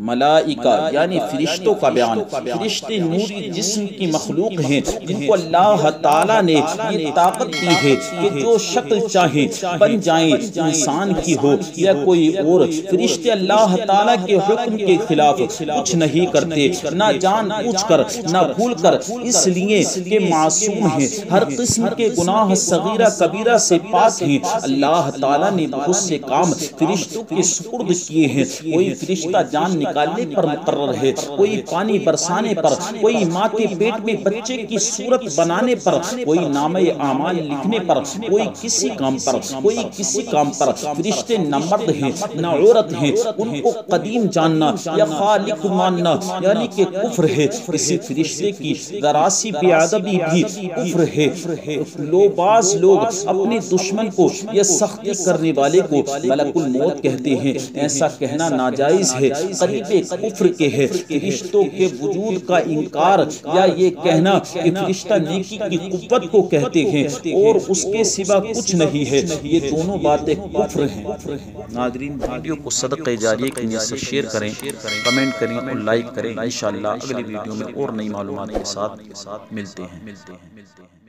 मलाइका यानी फरिश्तों का बयान। फरिश्ते नूरी जिस्म की मखलूक हैं जिनको अल्लाह ताला ने ये ताकत दी है कि जो शक्ल चाहे बन जाए इंसान की हो या कोई और फरिश्ते अल्लाह ताला के हुक्म के खिलाफ कुछ नहीं करते ना जान पूछ कर ना भूल कर इसलिए कि मासूम है हर किस्म के गुनाह सगीरा कबीरा से पाक हैं। अल्लाह ताला ने बहुत से काम फरिश्तों के सुपुर्द किए हैं। कोई फरिश्ता जान निकालने पर मुकर्र है। कोई पानी बरसाने पर कोई माँ के पेट में बच्चे की सूरत बनाने पर कोई नाम आमाल लिखने पर कोई किसी काम पर कोई किसी काम पर। रिश्ते न मर्द हैं न औरत हैं उनको कदीम जानना या खालिक मानना यानी कि कुफ्र है। किसी फरिश्ते की गरासी बेअदबी भी कुफ्र है। लोबाज लोग अपने दुश्मन को या सख्ती करने वाले को मलकुल मौत कहते हैं। ऐसा कहना नाजायज है करीब कुफ्र के है फरिश्तों के वजूद का इनकार या ये कहना कि फरिश्ता नेकी की कुव्वत को कहते हैं और उसके सिवा कुछ नहीं है। ये दोनों बातें कुफ्र हैं। नादरीन वीडियो को सदक़ जारिए की नीयत से शेयर करें। कमेंट करें और लाइक करें। इंशाल्लाह अगली वीडियो में और नई मालूमात के साथ मिलते हैं मिलते हैं। मिलते हैं।